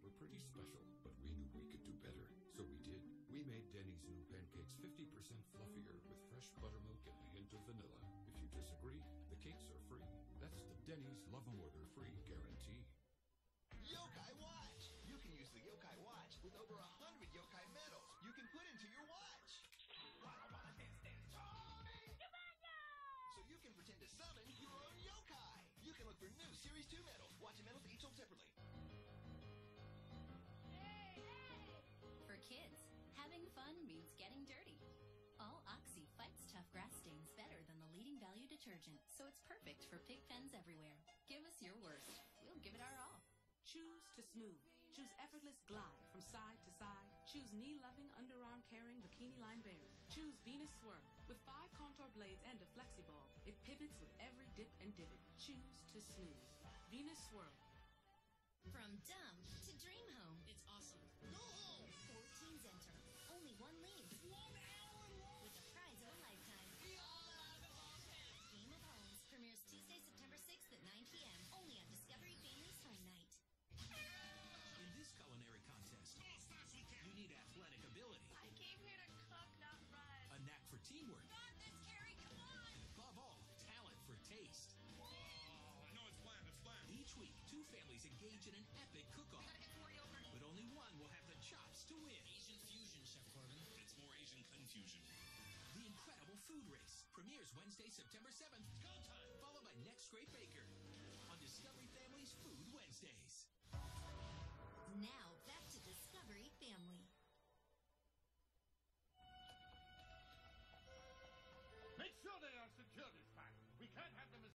were pretty special, but we knew we could do better. So we did. We made Denny's new pancakes 50% fluffier with fresh buttermilk and a hint of vanilla. If you disagree, the cakes are free. That's the Denny's Love 'em Order Free guarantee. Yokai Watch! You can use the Yokai Watch with over a hundred Yokai medals you can put into your watch. So you can pretend to summon your own yokai. You can look for new Series 2 medals. Watch and medals detergent, so it's perfect for pig pens everywhere. Give us your worst. We'll give it our all. Choose to smooth. Choose effortless glide from side to side. Choose knee-loving, underarm-carrying bikini line bearing. Choose Venus Swirl with five contour blades and a flexi ball. It pivots with every dip and divot. Choose to smooth. Venus Swirl. Two families engage in an epic cook-off, Gotta get more but only one will have the chops to win. Asian fusion, Chef Corbin. It's more Asian confusion. The Incredible Food Race premieres Wednesday, September 7th. Go time!